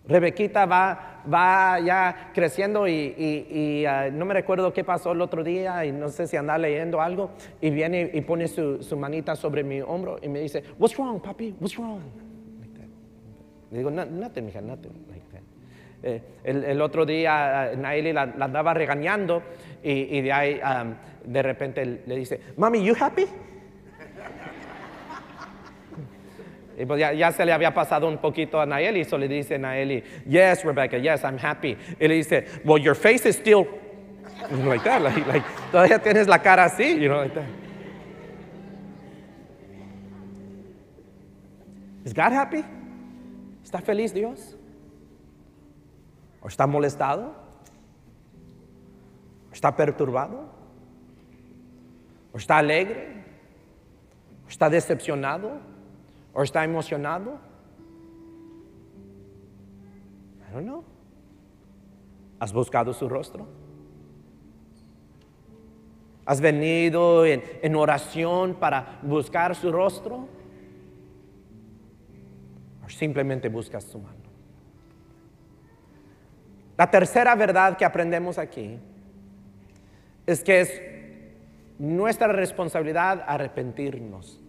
Rebequita va, va ya creciendo y, ah, no me recuerdo qué pasó el otro día y no sé si anda leyendo algo y viene y pone su, manita sobre mi hombro y me dice, What's wrong, papi? What's wrong? Le digo, nothing, hija, nothing. Eh, el, otro día uh, la, andaba regañando y, de ahí de repente le dice, Mami, you happy? Y pues ya, se le había pasado un poquito a Naeli, y so le dice Naeli, yes, Rebecca, yes, I'm happy. Y le dice, well, your face is still like that, like, like, todavía tienes la cara así, you know, like that. Is God happy? ¿Está feliz Dios? ¿O está molestado? ¿O está perturbado? ¿O está alegre? ¿O está decepcionado? ¿O está emocionado? I don't know. ¿Has buscado su rostro? ¿Has venido en, en oración para buscar su rostro? ¿O simplemente buscas su mano? La tercera verdad que aprendemos aquí es que es nuestra responsabilidad arrepentirnos.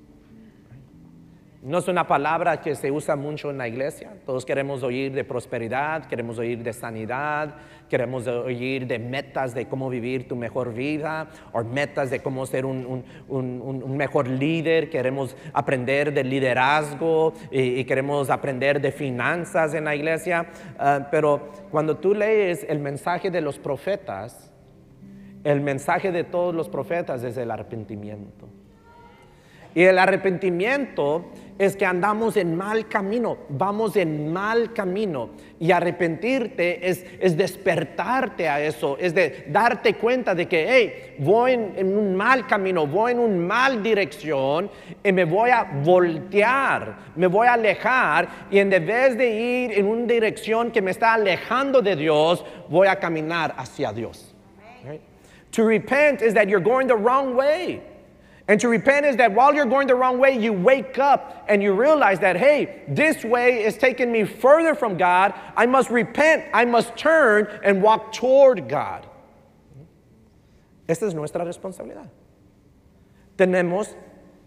No es una palabra que se usa mucho en la iglesia. Todos queremos oír de prosperidad, queremos oír de sanidad, queremos oír de metas de cómo vivir tu mejor vida, o metas de cómo ser un, mejor líder. Queremos aprender de liderazgo y, queremos aprender de finanzas en la iglesia. Ah, pero cuando tú lees el mensaje de los profetas, el mensaje de todos los profetas es el arrepentimiento. Y el arrepentimiento es que andamos en mal camino, vamos en mal camino. Y arrepentirte es, es despertarte a eso, es de darte cuenta de que, hey, voy en, un mal camino, voy en una mal dirección y me voy a voltear, me voy a alejar y en vez de ir en una dirección que me está alejando de Dios, voy a caminar hacia Dios. To repent is that you're going the wrong way. And to repent is that while you're going the wrong way, you wake up and you realize that, hey, this way is taking me further from God. I must repent, I must turn and walk toward God. Esta es nuestra responsabilidad. Tenemos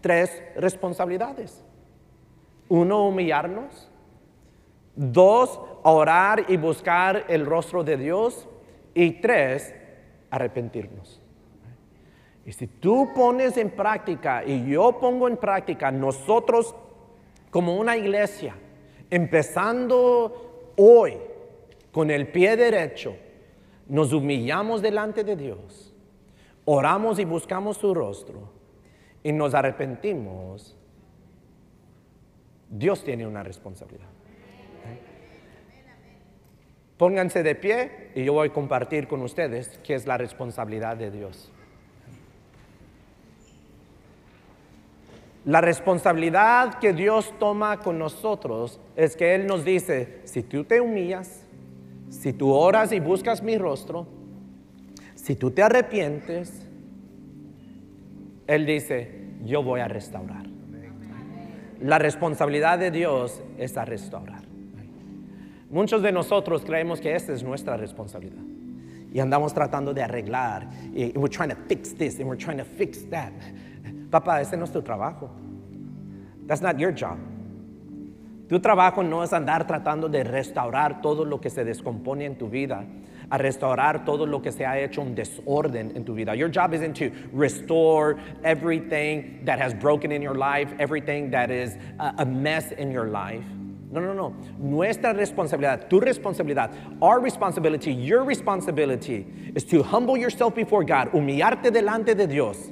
tres responsabilidades. Uno, humillarnos. Dos, orar y buscar el rostro de Dios. Y tres, arrepentirnos. Y si tú pones en práctica y yo pongo en práctica, nosotros como una iglesia, empezando hoy con el pie derecho, nos humillamos delante de Dios, oramos y buscamos su rostro y nos arrepentimos, Dios tiene una responsabilidad. Pónganse de pie y yo voy a compartir con ustedes qué es la responsabilidad de Dios. La responsabilidad que Dios toma con nosotros es que Él nos dice, si tú te humillas, si tú oras y buscas mi rostro, si tú te arrepientes, Él dice, yo voy a restaurar. La responsabilidad de Dios es a restaurar. Muchos de nosotros creemos que esta es nuestra responsabilidad. Y andamos tratando de arreglar. Y we're trying to fix this and we're trying to fix that. Papá, ese no es tu trabajo. That's not your job. Tu trabajo no es andar tratando de restaurar todo lo que se descompone en tu vida, a restaurar todo lo que se ha hecho un desorden en tu vida. Your job isn't to restore everything that has broken in your life, everything that is a, mess in your life. No, no, no. Nuestra responsabilidad, tu responsabilidad, our responsibility, your responsibility is to humble yourself before God, humillarte delante de Dios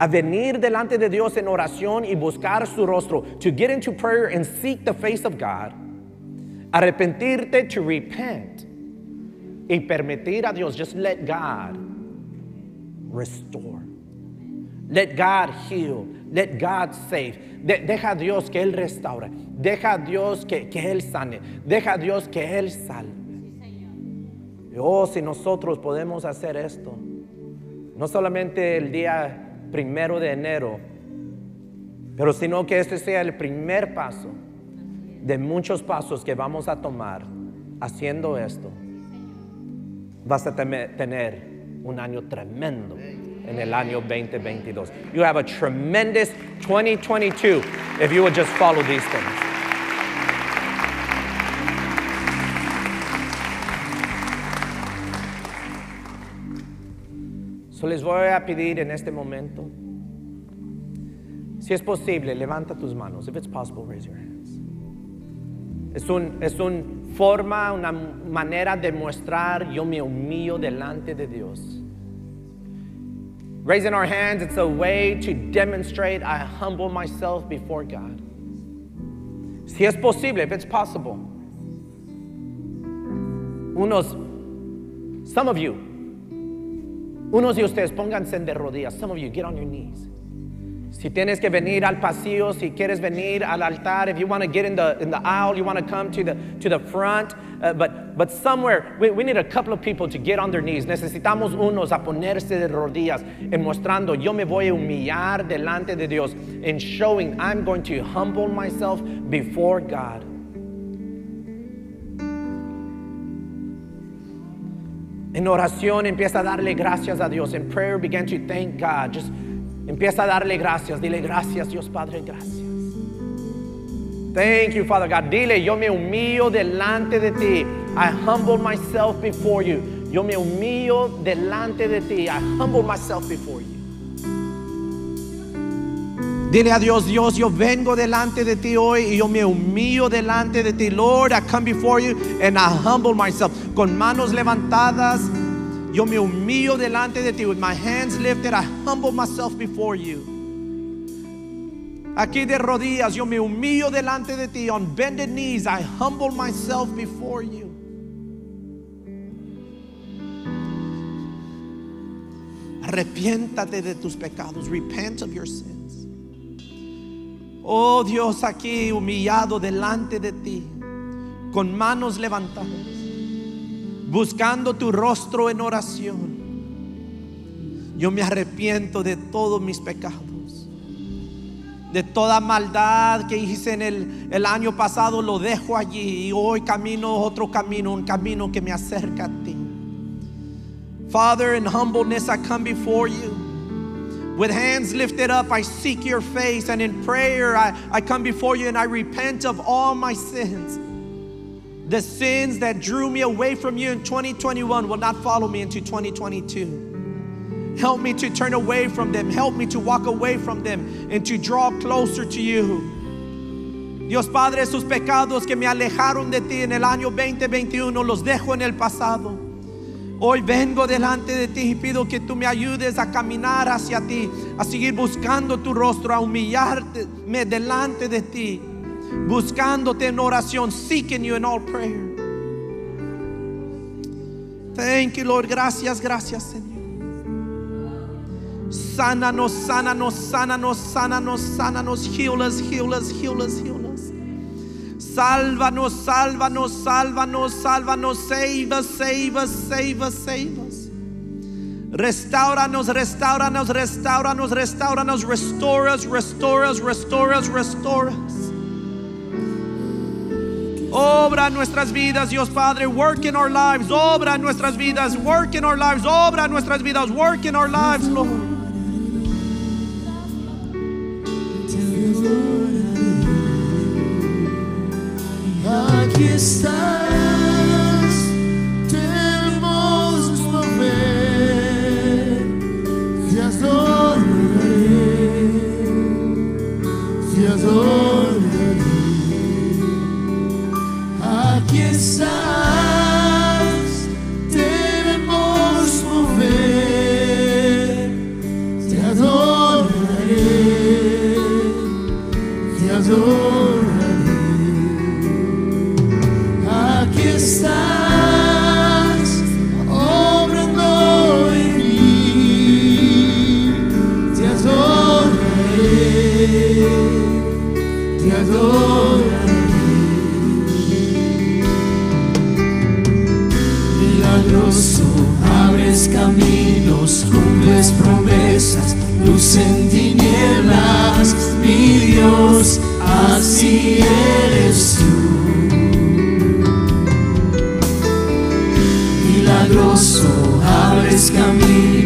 a venir delante de Dios en oración y buscar su rostro, to get into prayer and seek the face of God, arrepentirte, to repent, y permitir a Dios, just let God restore. Let God heal. Let God save. deja a Dios que Él restaure. Deja a Dios que, que Él sane. Deja a Dios que Él salve. Oh, si nosotros podemos hacer esto, no solamente el día primero de enero, pero sino que este sea el primer paso de muchos pasos que vamos a tomar haciendo esto. Vas a tener un año tremendo en el año 2022. You have a tremendous 2022 if you would just follow these things. So les voy a pedir en este momento, si es posible, levanta tus manos. If it's possible, raise your hands. Es un, es un forma, una manera de mostrar yo me humillo delante de Dios. Raising our hands, it's a way to demonstrate I humble myself before God. Si es posible, if it's possible. Unos, some of you, unos de ustedes pónganse de rodillas. Some of you get on your knees. Si tienes que venir al pasillo, si quieres venir al altar, if you want to get in the, in the aisle, you want to come to the, to the front, uh, but, but somewhere, we, we, need a couple of people to get on their knees. Necesitamos unos a ponerse de rodillas en mostrando, yo me voy a humillar delante de Dios, in showing I'm going to humble myself before God. En oración empieza a darle gracias a Dios. In prayer begin to thank God. Just empieza a darle gracias. Dile gracias Dios Padre, gracias. Thank you Father God. Dile, yo me humillo delante de ti. I humble myself before you. Yo me humillo delante de ti. I humble myself before you. Dile a Dios, Dios, yo vengo delante de ti hoy y yo me humillo delante de ti. Lord, I come before you and I humble myself. Con manos levantadas, yo me humillo delante de ti. With my hands lifted, I humble myself before you. Aquí de rodillas, yo me humillo delante de ti. On bended knees, I humble myself before you. Arrepiéntate de tus pecados. Repent of your sins. Oh Dios, aquí humillado delante de ti, con manos levantadas, buscando tu rostro en oración. Yo me arrepiento de todos mis pecados, de toda maldad que hice en el, el año pasado, lo dejo allí y hoy camino otro camino, un camino que me acerca a ti. Father, in humbleness I come before you. With hands lifted up, I seek your face, and in prayer, I, I come before you and I repent of all my sins. The sins that drew me away from you in 2021 will not follow me into 2022. Help me to turn away from them. Help me to walk away from them and to draw closer to you. Dios Padre, esos pecados que me alejaron de ti en el año 2021 los dejo en el pasado. Hoy vengo delante de ti y pido que tú me ayudes a caminar hacia ti, a seguir buscando tu rostro, a humillarme delante de ti, buscándote en oración, seeking you in all prayer. Thank you, Lord. Gracias, gracias, Señor. Sánanos, sánanos, sánanos, sánanos, sánanos. Heal us, heal us, heal us, heal us. Sálvanos, sálvanos, sálvanos, sálvanos, save us, save us, save us, save us. Restauranos, restauranos, restauranos, restauranos, restore us, restore us, restore us, us. Obra en nuestras vidas, Dios Padre, work in our lives, obra en nuestras vidas, work in our lives, obra en nuestras vidas, work in our lives, Lord. que está. Así eres tú. Milagroso, abres camino.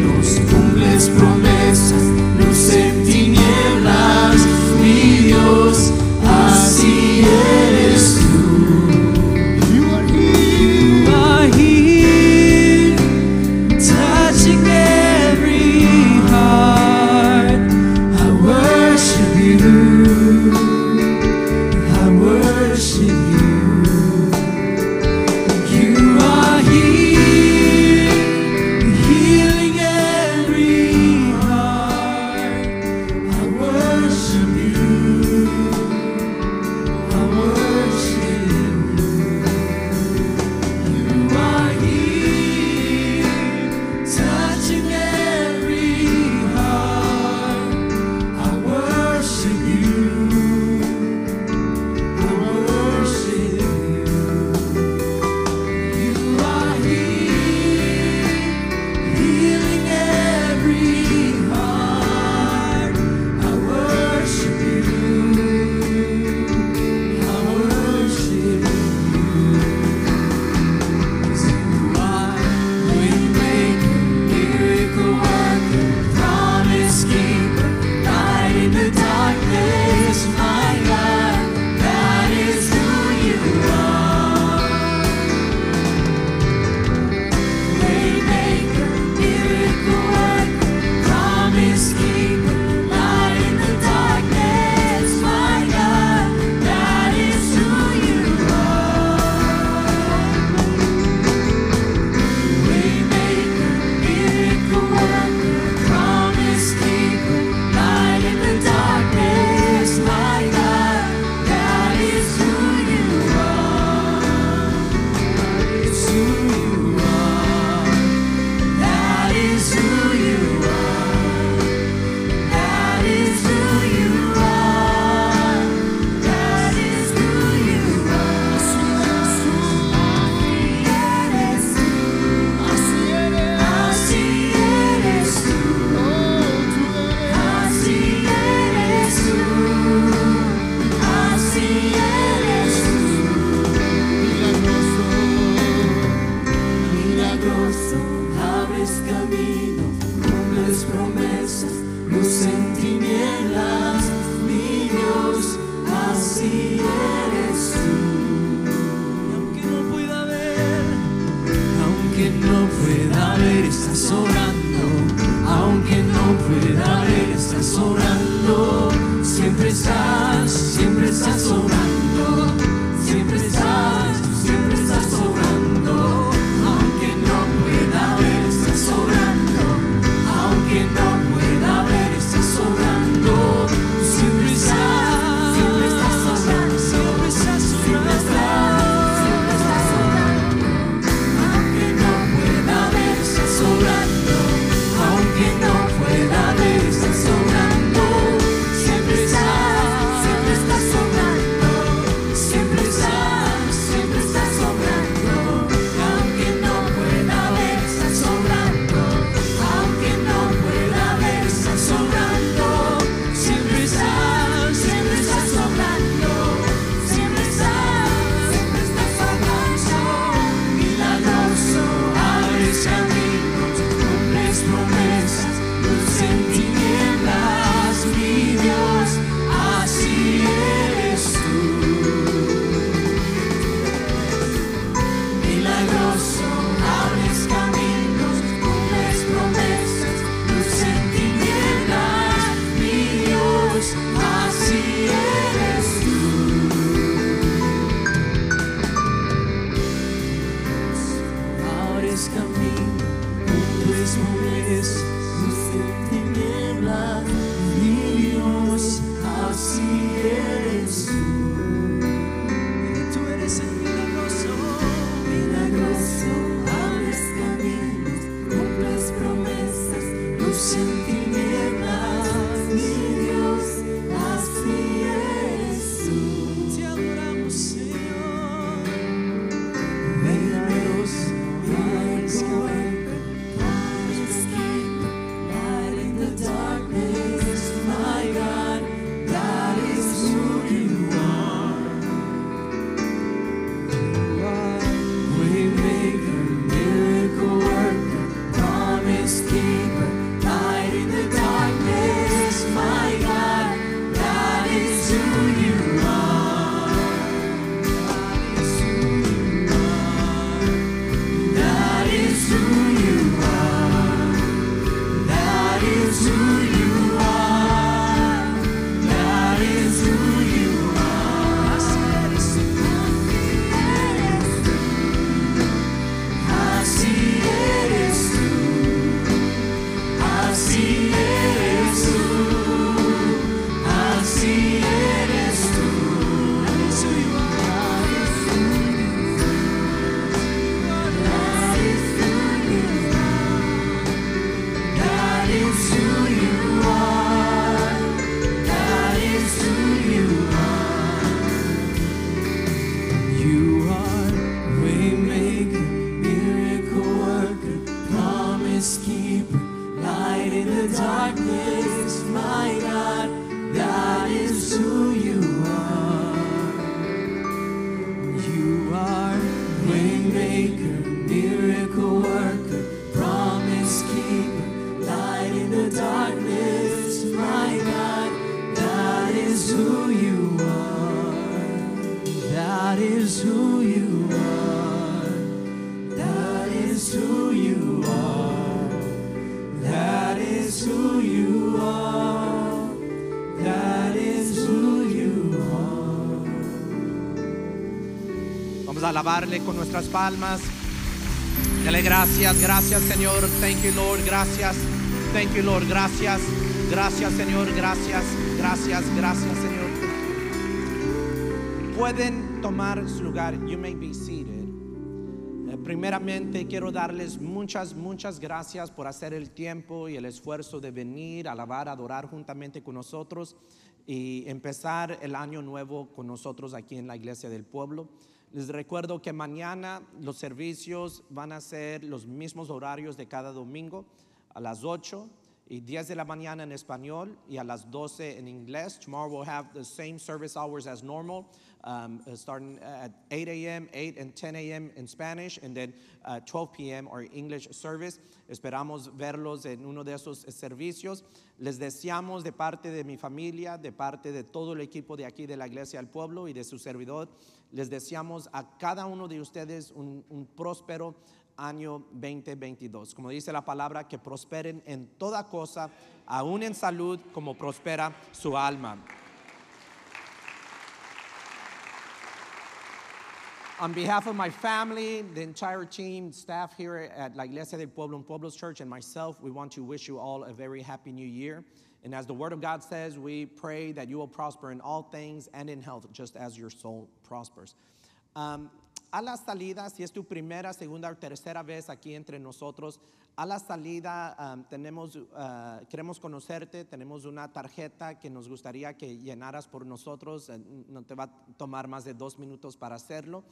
Nuestras palmas. Dale gracias, gracias Señor. Thank you Lord, gracias. Thank you Lord, gracias. Gracias Señor, gracias. Gracias, gracias Señor. Pueden tomar su lugar. You may be seated. Eh, Primeramente quiero darles muchas, muchas gracias por hacer el tiempo y el esfuerzo de venir, alabar, adorar juntamente con nosotros y empezar el año nuevo con nosotros aquí en la iglesia del pueblo. Les recuerdo que mañana los servicios van a ser los mismos horarios de cada domingo a las 8 y 10 de la mañana en español y a las 12 en inglés. Tomorrow we'll have the same service hours as normal, um, uh, starting at 8 a.m., 8 and 10 a.m. in Spanish, and then uh, 12 p.m. our English service. Esperamos verlos en uno de esos servicios. Les deseamos de parte de mi familia, de parte de todo el equipo de aquí de la Iglesia del Pueblo y de su servidor, les deseamos a cada uno de ustedes un, próspero año 2022. Como dice la palabra, que prosperen en toda cosa, aún en salud, como prospera su alma. On behalf of my family, the entire team, staff here at La Iglesia del Pueblo and Pueblos Church, and myself, we want to wish you all a very happy new year. And as the Word of God says, we pray that you will prosper in all things and in health, just as your soul prospers. Um, a la salida, si es tu primera, segunda o tercera vez aquí entre nosotros, a la salida um, tenemos, uh, queremos conocerte, tenemos una tarjeta que nos gustaría que llenaras por nosotros, eh, no te va a tomar más de dos minutos para hacerlo,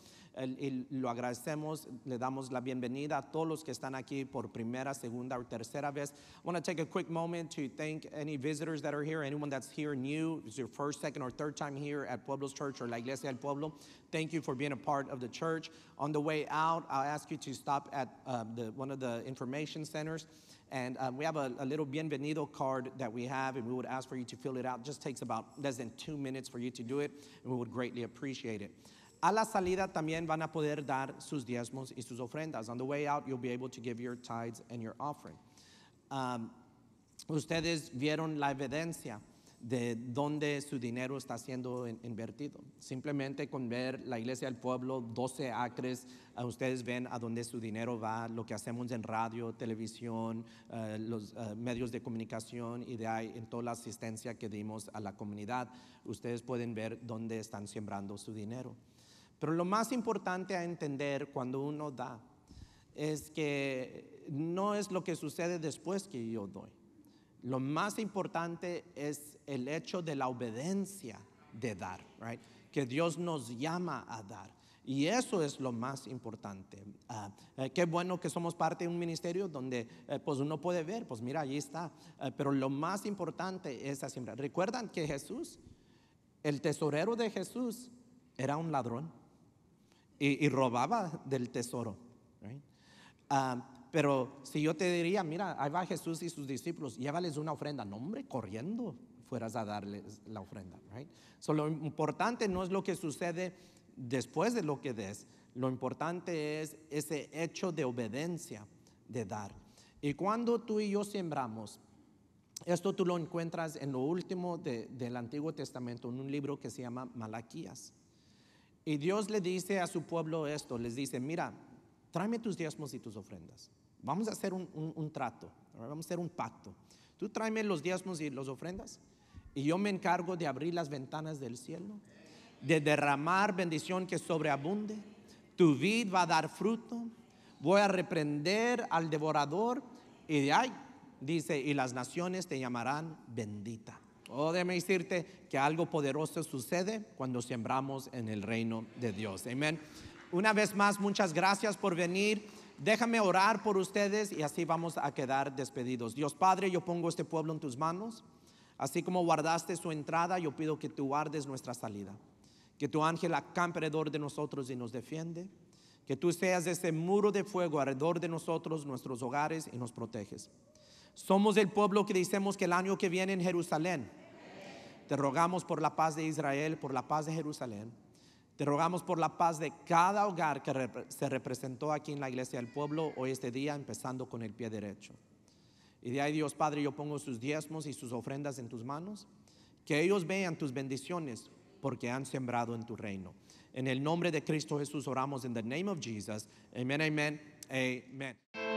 y lo agradecemos, le damos la bienvenida a todos los que están aquí por primera, segunda o tercera vez. I want to take a quick moment to thank any visitors that are here, anyone that's here new, it's your first, second, or third time here at Pueblo's Church or La Iglesia del Pueblo. Thank you for being a part of the church. On the way out, I'll ask you to stop at um, the, one of the information centers. And um, we have a, a little bienvenido card that we have, and we would ask for you to fill it out. It just takes about less than two minutes for you to do it, and we would greatly appreciate it. A la salida también van a poder dar sus diezmos y sus ofrendas. On the way out, you'll be able to give your tithes and your offering. Um, ustedes vieron la evidencia de dónde su dinero está siendo in- invertido. Simplemente con ver la iglesia del pueblo, 12 acres, ah, ustedes ven a dónde su dinero va, lo que hacemos en radio, televisión, eh, los eh, medios de comunicación y de ahí en toda la asistencia que dimos a la comunidad. Ustedes pueden ver dónde están sembrando su dinero. Pero lo más importante a entender cuando uno da es que no es lo que sucede después que yo doy. Lo más importante es el hecho de la obediencia de dar? Que Dios nos llama a dar. Y eso es lo más importante. Eh, qué bueno que somos parte de un ministerio donde eh, pues uno puede ver, pues mira, allí está. Eh, pero lo más importante es siembra. ¿Recuerdan que Jesús, el tesorero de Jesús, era un ladrón? y, robaba del tesoro. Ah, pero si yo te diría, mira, ahí va Jesús y sus discípulos, llévales una ofrenda, no hombre, corriendo fueras a darles la ofrenda. Right? So, lo importante no es lo que sucede después de lo que des, lo importante es ese hecho de obediencia, de dar. Y cuando tú y yo sembramos, esto tú lo encuentras en lo último de- del Antiguo Testamento, en un libro que se llama Malaquías. Y Dios le dice a su pueblo esto, les dice, mira, tráeme tus diezmos y tus ofrendas. Vamos a hacer un, un- un trato, vamos a hacer un pacto. Tú tráeme los diezmos y las ofrendas y yo me encargo de abrir las ventanas del cielo, de derramar bendición que sobreabunde. Tu vid va a dar fruto. Voy a reprender al devorador y de ahí dice, y las naciones te llamarán bendita. Oh, déjame decirte que algo poderoso sucede cuando sembramos en el reino de Dios. Amén. Una vez más, muchas gracias por venir. Déjame orar por ustedes y así vamos a quedar despedidos. Dios Padre, yo pongo este pueblo en tus manos. Así como guardaste su entrada, yo pido que tú guardes nuestra salida. Que tu ángel acampe alrededor de nosotros y nos defiende. Que tú seas ese muro de fuego alrededor de nosotros, nuestros hogares y nos proteges. Somos el pueblo que decimos que el año que viene en Jerusalén. Te rogamos por la paz de Israel, por la paz de Jerusalén. Te rogamos por la paz de cada hogar que se representó aquí en la iglesia del pueblo hoy este día, empezando con el pie derecho. Y de ahí, Dios Padre, yo pongo sus diezmos y sus ofrendas en tus manos. Que ellos vean tus bendiciones porque han sembrado en tu reino. En el nombre de Cristo Jesús oramos en the name of Jesus. Amen, amen, amen.